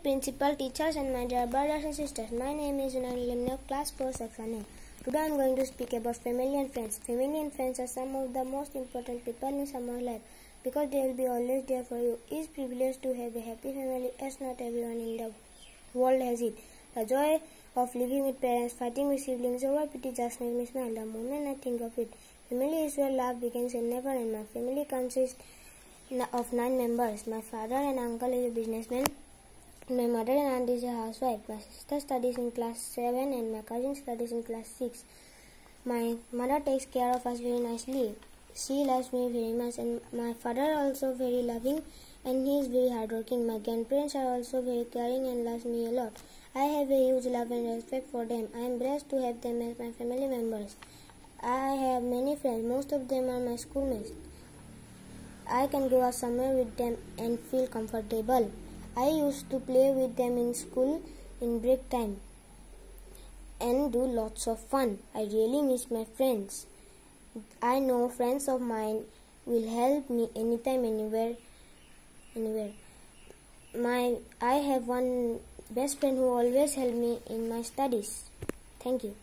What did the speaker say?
Principal, teachers, and my dear brothers and sisters, my name is Joonak Nileem Neog, class 4, section 8. Today I am going to speak about family and friends. Family and friends are some of the most important people in someone's life because they will be always there for you. It is privileged to have a happy family as not everyone in the world has it. The joy of living with parents, fighting with siblings over pity just makes me smile the moment I think of it. Family is where love begins and never ends. My family consists of nine members. My father and uncle is a businessman. My mother and aunt is a housewife. My sister studies in class 7 and my cousin studies in class 6. My mother takes care of us very nicely. She loves me very much and my father also very loving and he is very hardworking. My grandparents are also very caring and loves me a lot. I have a huge love and respect for them. I am blessed to have them as my family members. I have many friends. Most of them are my schoolmates. I can go out somewhere with them and feel comfortable. I used to play with them in school in break time and do lots of fun. I really miss my friends. I know friends of mine will help me anytime, anywhere, anywhere. My I have one best friend who always help me in my studies. Thank you.